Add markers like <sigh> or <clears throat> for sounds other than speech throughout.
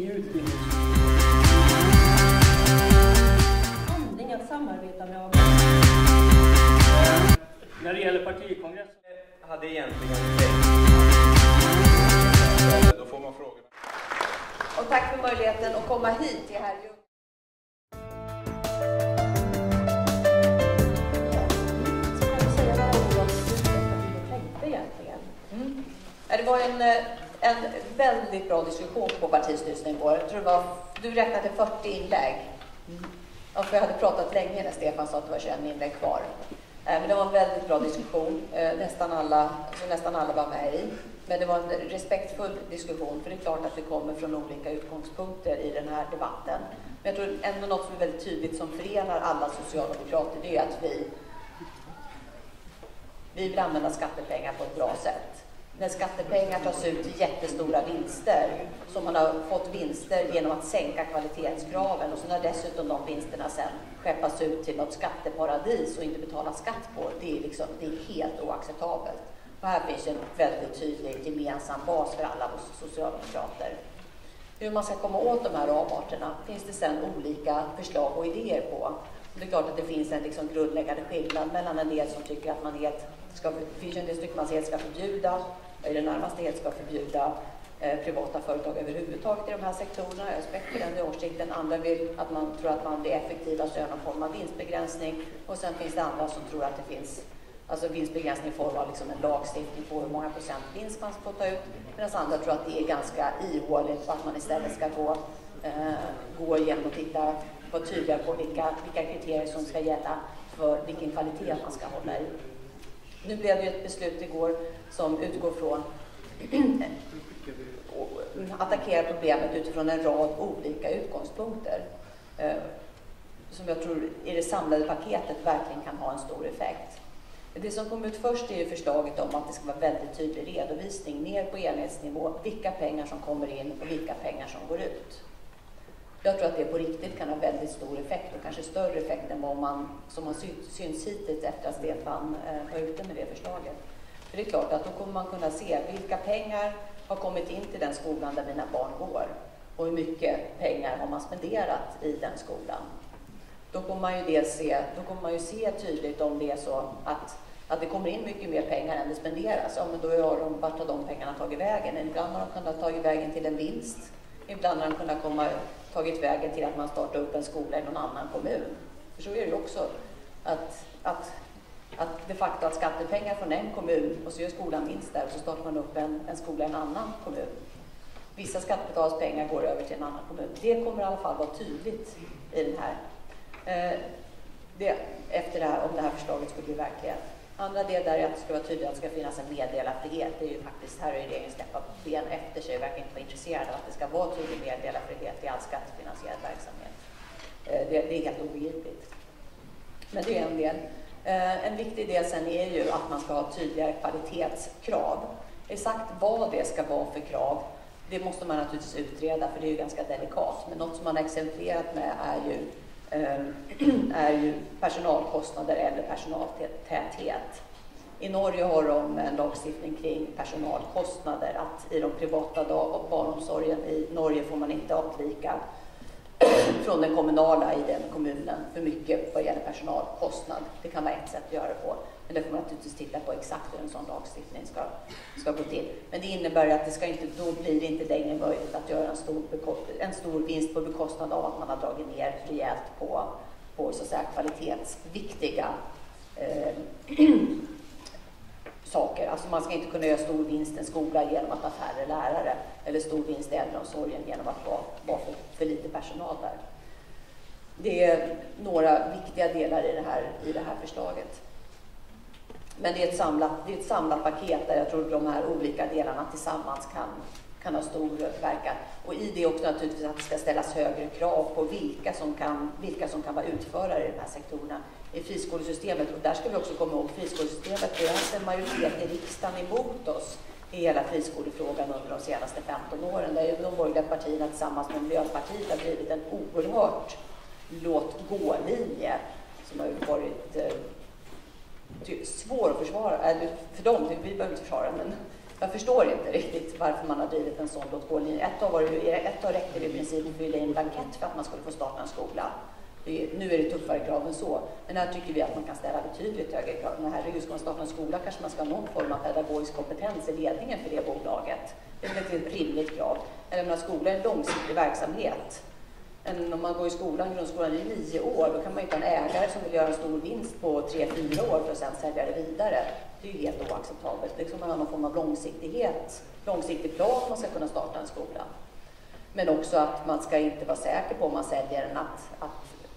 i utbildning. Handling att samarbeta med ABF. När det gäller partikongress hade egentligen tänkt... Då får man frågorna. Och tack för möjligheten att komma hit till Herrljunga. Det var en, eh, en väldigt bra diskussion på partistyrelsen igår. Jag tror det var, du räknade 40 inlägg. Ja, för jag hade pratat länge när Stefan sa att det var 21 inlägg kvar. Eh, men det var en väldigt bra diskussion. Eh, nästan alla, alltså nästan alla var med i. Men det var en respektfull diskussion, för det är klart att vi kommer från olika utgångspunkter i den här debatten. Men jag tror ändå något som är väldigt tydligt som förenar alla socialdemokrater, det är att vi, vi vill använda skattepengar på ett bra sätt när skattepengar tas ut till jättestora vinster, som man har fått vinster genom att sänka kvalitetskraven och så när dessutom de vinsterna sen skeppas ut till något skatteparadis och inte betalas skatt på, det är, liksom, det är helt oacceptabelt. Och här finns en väldigt tydlig gemensam bas för alla oss socialdemokrater. Hur man ska komma åt de här avarterna finns det sen olika förslag och idéer på. Det är klart att det finns en liksom grundläggande skillnad mellan en del som tycker att man helt ska, det finns en del som man helt ska förbjuda i det närmaste helt ska förbjuda eh, privata företag överhuvudtaget i de här sektorerna. Jag respekt för den åsikten. Andra vill att man tror att man blir effektivast och gör någon form av vinstbegränsning. Och sen finns det andra som tror att det finns alltså vinstbegränsning i form av liksom en lagstiftning på hur många procent vinst man får ta ut. Medan andra tror att det är ganska ihåligt och att man istället ska gå, eh, gå igenom och titta på tydligare på vilka, vilka kriterier som ska gälla för vilken kvalitet man ska hålla i. Nu blev det ett beslut igår som utgår från <clears throat> attackera problemet utifrån en rad olika utgångspunkter. Eh, som jag tror i det samlade paketet verkligen kan ha en stor effekt. Det som kom ut först är ju förslaget om att det ska vara väldigt tydlig redovisning ner på enhetsnivå, vilka pengar som kommer in och vilka pengar som går ut. Jag tror att det på riktigt kan ha väldigt stor effekt och kanske större effekt än vad man, som har synts hittills efter att Stefan eh, var ute med det förslaget. För det är klart att då kommer man kunna se vilka pengar har kommit in till den skolan där mina barn går och hur mycket pengar har man spenderat i den skolan. Då kommer man ju, se, då kommer man ju se tydligt om det är så att, att det kommer in mycket mer pengar än det spenderas. Ja, men då har de, vart har de pengarna tagit vägen? Ibland har de kunnat ta vägen till en vinst. Ibland har de kunnat komma tagit vägen till att man startar upp en skola i någon annan kommun. För så är det ju också. Att, att, att de facto att skattepengar från en kommun och så gör skolan vinst där och så startar man upp en, en skola i en annan kommun. Vissa skattebetalares pengar går över till en annan kommun. Det kommer i alla fall vara tydligt i den här, eh, det, efter det här, om det här förslaget skulle bli verklighet. Andra del där är att det ska vara tydligt att det ska finnas en meddelarfrihet. Det är ju faktiskt, här har regeringen släppt ben efter sig och verkar inte vara intresserad av att det ska vara tydlig meddelarfrihet i all skattefinansierad verksamhet. Eh, det, det är helt obegripligt. Men det är en del. Eh, en viktig del sen är ju att man ska ha tydligare kvalitetskrav. Exakt vad det ska vara för krav, det måste man naturligtvis utreda för det är ju ganska delikat. Men något som man har exemplifierat med är ju Ehm, <clears throat> är ju personalkostnader eller personaltäthet. I Norge har de en lagstiftning kring personalkostnader, att i de privata barnomsorgen i Norge får man inte avvika från den kommunala i den kommunen för mycket vad gäller personalkostnad. Det kan vara ett sätt att göra det på. Men det får man naturligtvis titta på exakt hur en sån lagstiftning ska, ska gå till. Men det innebär att det ska inte, då blir det inte längre möjligt att göra en stor, en stor vinst på bekostnad av att man har dragit ner rejält på, på så att säga, kvalitetsviktiga eh, <clears throat> saker. Alltså man ska inte kunna göra stor vinst i en skola genom att ha färre lärare eller stor vinst i äldreomsorgen genom att vara, vara för, för lite personal där. Det är några viktiga delar i det här, i det här förslaget. Men det är, ett samlat, det är ett samlat paket där jag tror de här olika delarna tillsammans kan, kan ha stor verkan. Och i det också naturligtvis att det ska ställas högre krav på vilka som kan, vilka som kan vara utförare i de här sektorerna i friskolesystemet. Och där ska vi också komma ihåg friskolesystemet. Vi har haft en majoritet i riksdagen emot oss i hela friskolefrågan under de senaste 15 åren. Där de borgerliga partierna tillsammans med Miljöpartiet har drivit en oerhört låt gå-linje som har varit eh, svår att försvara, eh, eller för dem, vi behöver inte försvara men Jag förstår inte riktigt varför man har drivit en sån låt-gå-linje. Ett år, var det, ett räckte det i princip att fylla i en blankett för att man skulle få starta en skola. nu är det tuffare krav än så. Men här tycker vi att man kan ställa betydligt högre krav. Men herregud, ska man starta en skola kanske man ska ha någon form av pedagogisk kompetens i ledningen för det bolaget. Det är ett rimligt krav. Eller menar, skolan är en långsiktig verksamhet än om man går i skolan, grundskolan i nio år, då kan man inte ha en ägare som vill göra en stor vinst på tre, fyra år för att sedan sälja det vidare. Det är ju helt oacceptabelt. Liksom man har någon form av långsiktighet, långsiktig plan man ska kunna starta en skola. Men också att man ska inte vara säker på om man säljer den att, att,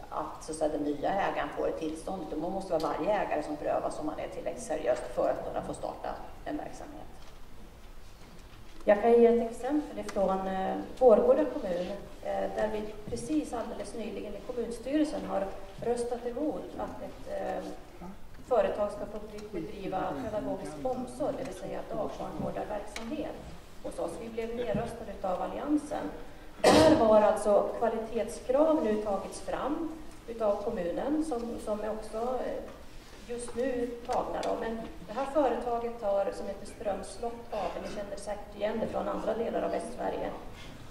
att så att säga, den nya ägaren får ett tillstånd. Utan man måste vara varje ägare som prövas om man är tillräckligt seriös för att kunna få starta en verksamhet. Jag kan ge ett exempel från eh, Vårgårda kommun eh, där vi precis alldeles nyligen i kommunstyrelsen har röstat emot att ett eh, företag ska få bedriva pedagogisk omsorg, det vill säga dagbarnvårdarverksamhet hos oss. Vi blev nedröstade av Alliansen. Där har alltså kvalitetskrav nu tagits fram utav kommunen som, som också eh, just nu tagna. Då. Men det här företaget har, som heter Strömslott AB, ni känner säkert igen det från andra delar av Västsverige,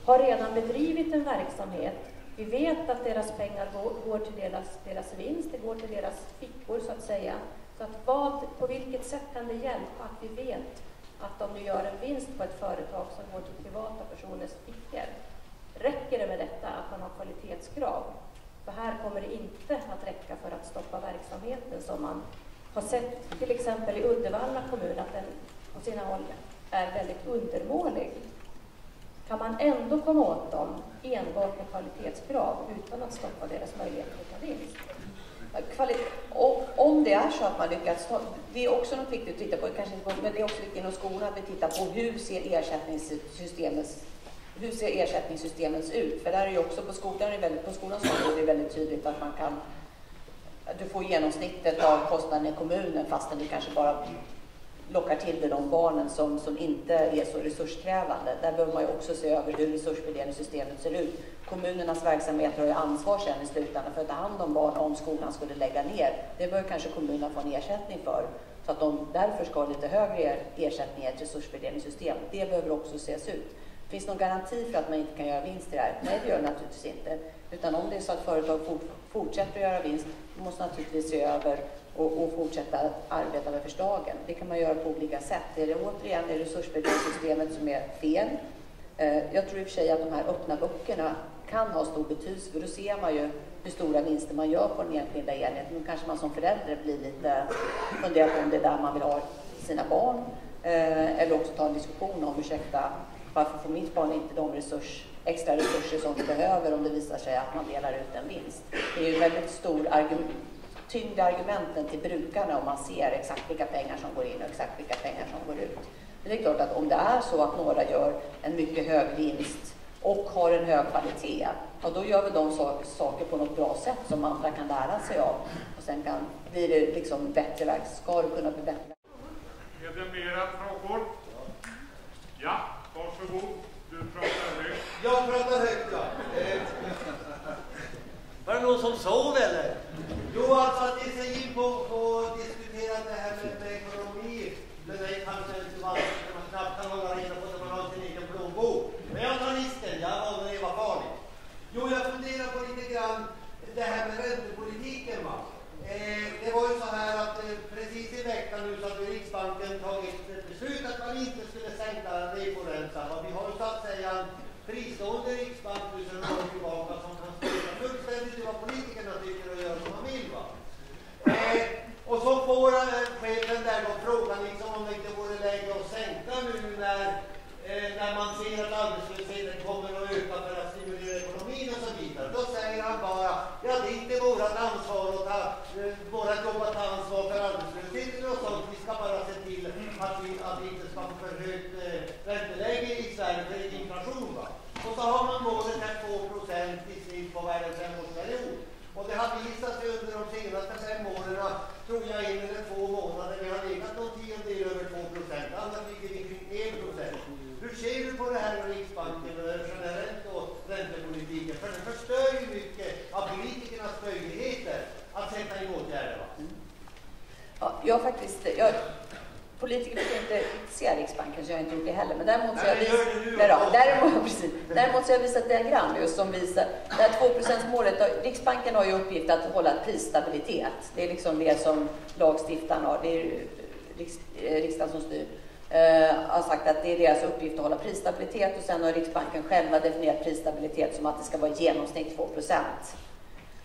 har redan bedrivit en verksamhet. Vi vet att deras pengar går, till deras, deras vinst, det går till deras fickor så att säga. Så att vad, på vilket sätt kan det hjälpa att vi vet att om du gör en vinst på ett företag som går till privata personers fickor, räcker det med detta att man har kvalitetskrav? För här kommer det inte att räcka för att stoppa verksamheten som man har sett till exempel i Uddevalla kommun att den på sina håll är väldigt undermålig. Kan man ändå komma åt dem enbart med kvalitetskrav utan att stoppa deras möjligheter att ta vinst? om det är så att man lyckas, det är också något viktigt att titta på, kanske inte men det är också viktigt inom skolan att vi tittar på hur ser ersättningssystemet hur ser ersättningssystemen ut? För där är ju också på skolan, är väldigt, på skolans område är det väldigt tydligt att man kan du får genomsnittet av kostnaden i kommunen fastän du kanske bara lockar till dig de barnen som, som inte är så resurskrävande. Där behöver man ju också se över hur resursfördelningssystemet ser ut. Kommunernas verksamheter har ju ansvar sen i slutändan för att ta hand om barn om skolan skulle lägga ner. Det bör kanske kommunerna få en ersättning för. Så att de därför ska ha lite högre ersättning i ett resursfördelningssystem. Det behöver också ses ut. Finns det någon garanti för att man inte kan göra vinst i det här? Nej, det gör det naturligtvis inte. Utan om det är så att företag fortsätter att göra vinst, då måste naturligtvis se över och, och, fortsätta arbeta med förslagen. Det kan man göra på olika sätt. Är det återigen det resursfördelningssystemet som är fel? Eh, jag tror i och för sig att de här öppna böckerna kan ha stor betydelse, för då ser man ju hur stora vinster man gör på den enskilda enheten. Då kanske man som förälder blir lite funderar på om det är där man vill ha sina barn. Eh, eller också ta en diskussion om, ursäkta, varför får mitt barn inte de resurs, extra resurser som det behöver om det visar sig att man delar ut en vinst? Det är ju väldigt stor argument, tyngd argumenten till brukarna om man ser exakt vilka pengar som går in och exakt vilka pengar som går ut. Men det är klart att om det är så att några gör en mycket hög vinst och har en hög kvalitet, ja, då gör vi de saker på något bra sätt som andra kan lära sig av. Och sen kan, blir det liksom bättre verk, ska det kunna bli bättre. Är det mera frågor? Ja. Varsågod, du pratar högt. Jag pratar högt, ja. <laughs> Var det någon som sov eller? Jo, alltså att ge sig in på, att diskutera det här med, med ekonomi, det är kanske inte vanligt man knappt kan hålla reda på när man har sin egen plånbok. Men jag tar risken, jag valde att leva farligt. Jo, jag funderar på lite grann det här med räntepolitiken. Va? Eh, det var ju så här att eh, precis i veckan nu så hade Riksbanken tagit ett beslut att man inte skulle sänka reporäntan. Vi har ju så att säga en fristående riksbank nu sedan några år tillbaka som kan strunta fullständigt i vad politikerna tycker och gör som man vill. Va? Eh, och så får eh, chefen där då frågan liksom om det inte vore läge att sänka nu när eh, när man ser att arbetslösheten kommer att öka för att stimulera ekonomin och så vidare. Då säger han bara, ja det är inte vårt ansvar att ta, eh, ta ansvar för arbetslösheten och sånt. Vi ska bara se till att vi, att vi inte ska få för högt eh, ränteläge i Sverige för inflation. Va? Och så har man målet här 2 procent i snitt på världens femårsperiod. Och det har visat sig under de senaste fem åren, tror jag, en eller två månader, vi har legat någon tiondel över 2 procent. Annars ligger vi kring 1 procent. Hur ser du på det här med Riksbanken och generellt och räntepolitiken? För det förstör ju mycket av politikernas möjligheter att sätta in åtgärder. Va? Ja, jag faktiskt, jag politiker får inte kritisera Riksbanken, så jag har inte gjort det heller. Men däremot så har jag Nej då, däremot, <laughs> precis, däremot så jag visat diagram just som visar det här 2%-målet. då- Riksbanken har ju uppgift att hålla prisstabilitet. Det är liksom det som lagstiftaren har. Det är ju riks, eh, riksdagen som styr. Eh, har sagt att det är deras uppgift att hålla prisstabilitet och sen har Riksbanken själva definierat prisstabilitet som att det ska vara i genomsnitt 2 eh,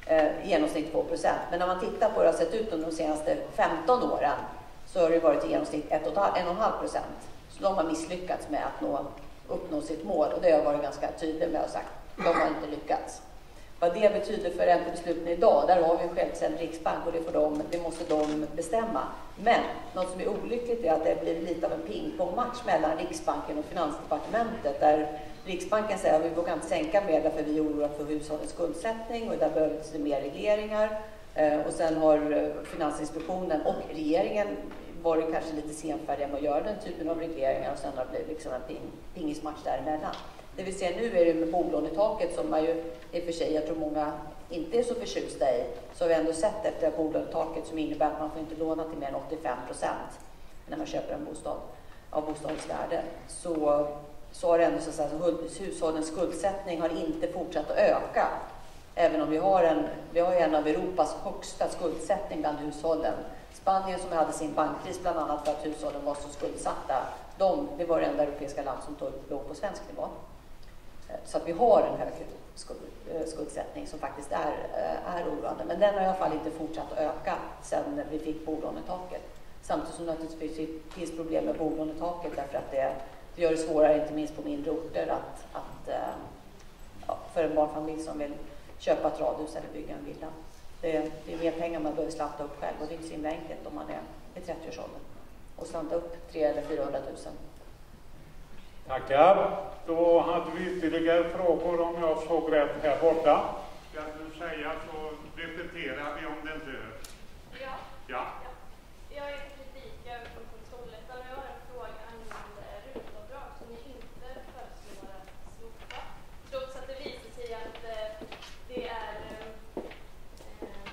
Eh, i genomsnitt 2% Men när man tittar på hur det har sett ut under de senaste 15 åren så har det varit i genomsnitt 1,5 procent. Så de har misslyckats med att nå, uppnå sitt mål och det har jag varit ganska tydlig med och sagt. De har inte lyckats. Vad det betyder för räntebesluten idag, där har vi en självständig riksbank och det, får de, det måste de bestämma. Men något som är olyckligt är att det blir lite av en pingpongmatch mellan Riksbanken och Finansdepartementet där Riksbanken säger att vi vågar inte sänka mer därför vi är oroliga för hushållens skuldsättning och där behövs det mer regleringar. Eh, och sen har eh, Finansinspektionen och regeringen varit kanske lite senfärdiga med att göra den typen av regleringar och sen har det blivit liksom en ping, pingismatch däremellan. Det vi ser nu är det med bolånetaket som man ju i och för sig, jag tror många inte är så förtjusta i, så har vi ändå sett efter bolånetaket som innebär att man får inte låna till mer än 85 procent när man köper en bostad av bostadens värde. Så, så har det ändå så att säga, hushållens skuldsättning har inte fortsatt att öka. Även om vi har en, vi har en av Europas högsta skuldsättning bland hushållen. Spanien som hade sin bankkris bland annat för att hushållen var så skuldsatta, de, det var det enda europeiska land som tog, låg på svensk nivå. Eh, så att vi har en hög eh, skuldsättning som faktiskt är, eh, är oroande. Men den har i alla fall inte fortsatt att öka sedan vi fick bolånetaket. Samtidigt som det naturligtvis finns problem med bolånetaket därför att det, det gör det svårare, inte minst på mindre orter, att, att, ja, för en barnfamilj som vill köpa ett radhus eller bygga en villa. Det, det är mer pengar man behöver slanta upp själv och det är inte så himla enkelt om man är i 30-årsåldern. Och slanta upp 300 eller 400 000. Tackar. Då hade vi ytterligare frågor om jag såg rätt här borta. Ska du säga så repeterar vi om det inte hörs. Ja, Ja. ja. Jag är kritika från Kontrollettan och jag har en fråga angående RUT-avdrag som ni inte föreslår att slopa. Trots att det visar sig att eh, det är, eh, eh,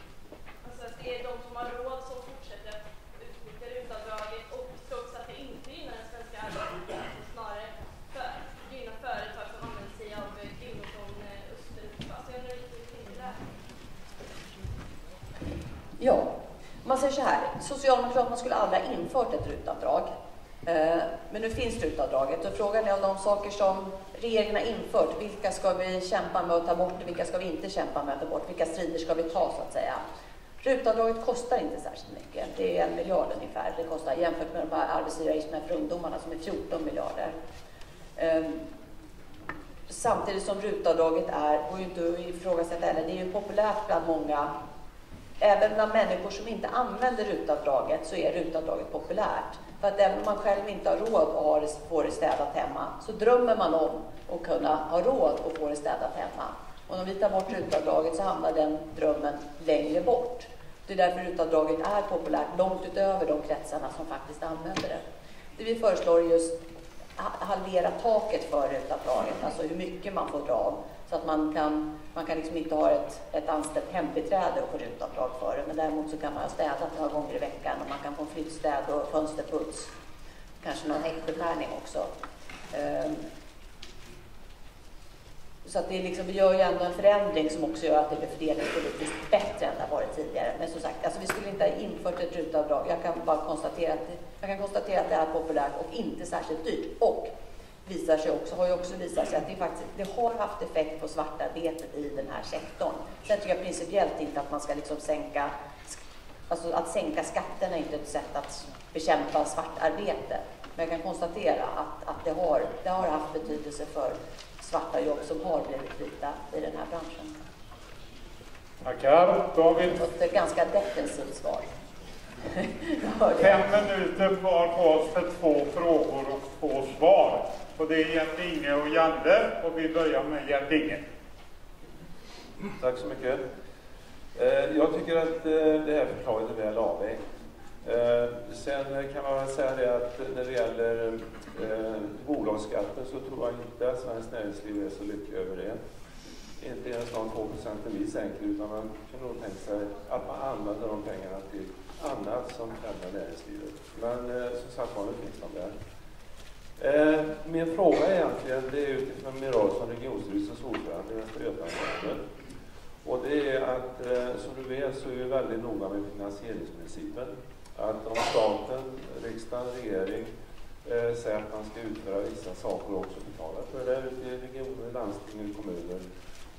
alltså att det är de som har råd som fortsätter att utnyttja RUT-avdraget och trots att det inte gynnar den svenska arbetsmarknaden utan snarare för, gynnar företag som använder sig av eh, kvinnor från eh, Östeuropa. Så jag undrar lite hur tänker där? Ja, man säger så här. Socialdemokraterna skulle aldrig ha infört ett rutavdrag. Eh, men nu finns rutavdraget och frågan är om de saker som regeringen har infört, vilka ska vi kämpa med att ta bort och vilka ska vi inte kämpa med att ta bort? Vilka strider ska vi ta så att säga? Rutavdraget kostar inte särskilt mycket. Det är en miljard ungefär. Det kostar jämfört med de här arbetsgivaravgifterna för ungdomarna som är 14 miljarder. Ehm, samtidigt som rutavdraget är, går ju inte att ifrågasätta heller, det är ju populärt bland många Även bland människor som inte använder rutavdraget så är rutavdraget populärt. För att även om man själv inte har råd att ha det, det städat hemma så drömmer man om att kunna ha råd att få det städat hemma. Och om vi tar bort rutavdraget så hamnar den drömmen längre bort. Det är därför rutavdraget är populärt långt utöver de kretsarna som faktiskt använder det. Det vi föreslår är just halvera taket för rutavdraget, alltså hur mycket man får dra av. Så att man kan, man kan liksom inte ha ett, ett anställt hembiträde och få rutavdrag för det. Men däremot så kan man ha städat några gånger i veckan och man kan få flyttstäd och fönsterputs. Kanske någon häckbeskärning också. Ehm, så att det liksom, vi gör ju ändå en förändring som också gör att det blir fördelningspolitiskt bättre än det har varit tidigare. Men som sagt, alltså vi skulle inte ha infört ett rutavdrag. Jag kan bara konstatera att det, jag kan konstatera att det är populärt och inte särskilt dyrt. Och visar sig också, har ju också visat sig att det, faktiskt, det har haft effekt på svartarbetet i den här sektorn. Sen tycker jag principiellt inte att man ska liksom sänka, alltså att sänka skatterna är inte ett sätt att bekämpa svartarbete. Men jag kan konstatera att, att det, har, det har haft betydelse för svarta jobb som har blivit vita i den här branschen. Tackar. Så ett ganska defensivt svar. <laughs> Fem minuter kvar på oss för två frågor och det är Gert-Inge och Janne och vi börjar med Gert-Inge. Tack så mycket. Eh, jag tycker att eh, det här förslaget är väl avvägt. Eh, sen kan man väl säga det att när det gäller bolagsskatten så tror jag inte att Svenskt Näringsliv är så lycklig över det. Inte ens de 2 procenten vi sänker utan man kan nog tänka sig att man använder de pengarna till annat som främjar näringslivet. Men som sagt var, nu finns de där. Eh, min fråga egentligen, det är utifrån min roll som regionstyrelsens ordförande i Västra Götalandsregionen. Och det är att, eh, som du vet, så är vi väldigt noga med finansieringsprincipen. Att om staten, riksdagen, regering eh, säger att man ska utföra vissa saker och också betala för det ute i regioner, landsting och kommuner,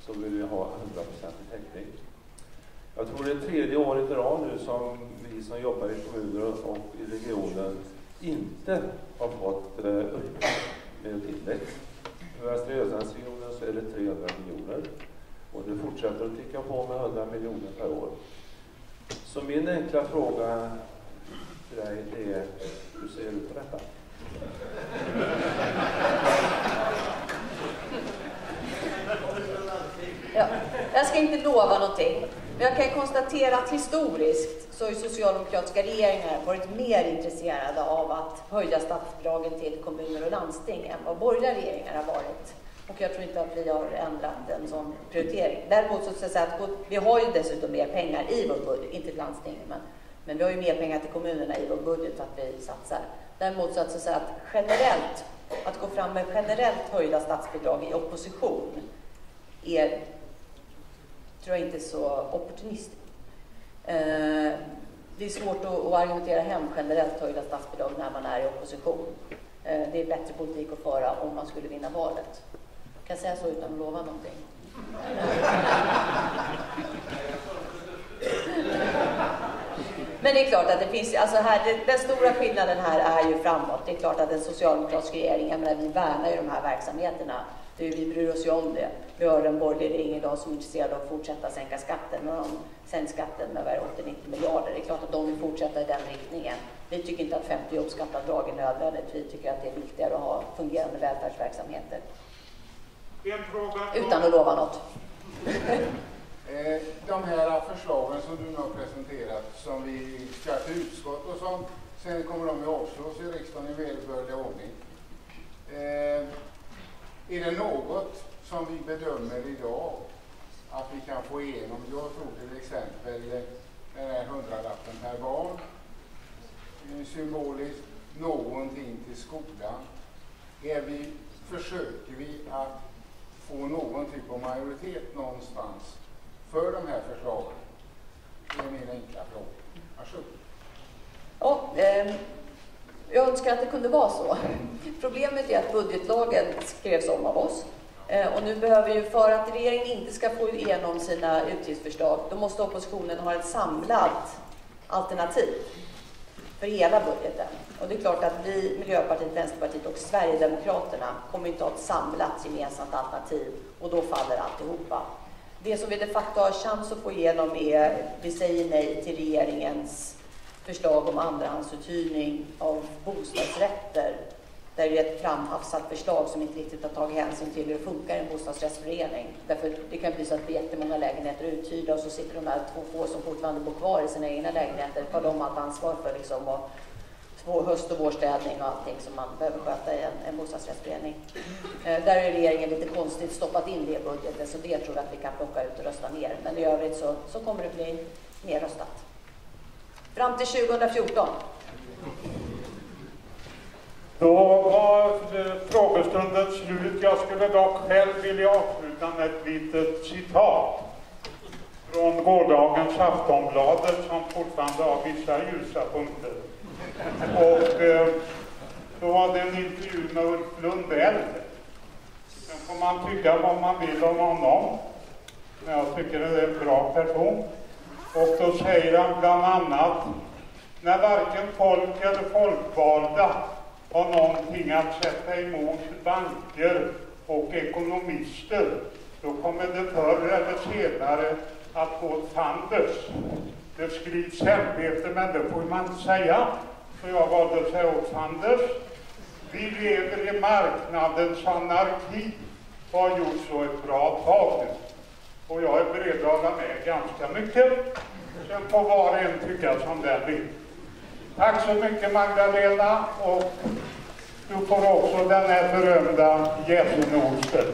så vill vi ha 100% täckning. Jag tror det är tredje året i rad nu som vi som jobbar i kommuner och i regionen inte har fått eh, upp med tillväxt. För Västra Götalandsregionen så är det 300 miljoner och det fortsätter att ticka på med 100 miljoner per år. Så min enkla fråga till dig är, hur ser du på detta? Ja, jag ska inte lova någonting. Men jag kan konstatera att historiskt så har ju socialdemokratiska regeringar varit mer intresserade av att höja statsbidragen till kommuner och landsting än vad borgerliga regeringar har varit. Och jag tror inte att vi har ändrat en sån prioritering. Däremot så ska jag säga att vi har ju dessutom mer pengar i vår budget, inte till landstingen, men, men vi har ju mer pengar till kommunerna i vår budget för att vi satsar. Däremot så att, så säga att generellt, att gå fram med generellt höjda statsbidrag i opposition är, tror jag inte är så opportunistiskt. Eh, det är svårt att, argumentera hem generellt höjda statsbidrag när man är i opposition. Eh, det är bättre politik att föra om man skulle vinna valet. Jag kan säga så utan att lova någonting. <laughs> Men det är klart att det finns, alltså här, det, den stora skillnaden här är ju framåt. Det är klart att en socialdemokratisk regering, jag menar, vi värnar ju de här verksamheterna. Det, vi bryr oss ju om det. Vi har en borgerlig regering idag som är intresserad av att fortsätta sänka skatten. Men de sänkt skatten med 80-90 miljarder. Det är klart att de vill fortsätta i den riktningen. Vi tycker inte att 50 jobbskatteavdrag är nödvändigt. Vi tycker att det är viktigare att ha fungerande välfärdsverksamheter. Utan att lova något. <laughs> Eh, de här förslagen som du nu har presenterat som vi ska till utskott och sånt, sen kommer de att avslås i riksdagen i vederbörlig ordning. Är det något som vi bedömer idag att vi kan få igenom? Jag tror till exempel den här hundralappen per barn, eh, symboliskt, någonting till skolan. Är vi, försöker vi att få någon typ av majoritet någonstans för de här förslagen? Det är min enkla fråga. Varsågod. Oh, um jag önskar att det kunde vara så. Problemet är att budgetlagen skrevs om av oss. Eh, och nu behöver ju, för att regeringen inte ska få igenom sina utgiftsförslag, då måste oppositionen ha ett samlat alternativ för hela budgeten. Och det är klart att vi, Miljöpartiet, Vänsterpartiet och Sverigedemokraterna kommer inte ha ett samlat gemensamt alternativ och då faller alltihopa. Det som vi de facto har chans att få igenom är, vi säger nej till regeringens förslag om andrahandsuthyrning av bostadsrätter. Där det är ett framhafsat förslag som inte riktigt har tagit hänsyn till hur det funkar i en bostadsrättsförening. Därför det kan bli så att det jättemånga lägenheter uthyrda och så sitter de här två få som fortfarande bor kvar i sina egna lägenheter, tar de allt ansvar för liksom. Och, vår höst och vårstädning och allting som man behöver sköta i en, en bostadsrättsförening. Eh, där är regeringen lite konstigt stoppat in det i budgeten, så det tror jag att vi kan plocka ut och rösta ner. Men i övrigt så, så kommer det bli nedröstat. Fram till 2014. Då var eh, frågestunden slut. Jag skulle dock själv vilja avsluta med ett litet citat från gårdagens Aftonbladet som fortfarande har vissa ljusa punkter. Och eh, då var det en intervju med Ulf Lundell. Sen får man tycka vad man vill om honom. Men jag tycker det är en bra person. Och då säger han bland annat, när varken folk eller folkvalda har någonting att sätta emot banker och ekonomister, då kommer det förr eller senare att gå åt fanders. Det skrivs hemligheter, men det får man inte säga. Så jag valde att säga åt fanders. Vi lever i marknadens anarki och har gjort så ett bra tag. Och jag är beredd att hålla med ganska mycket. Sen får var och en tycka som den vill. Tack så mycket Magdalena och du får också den här berömda gässeosten.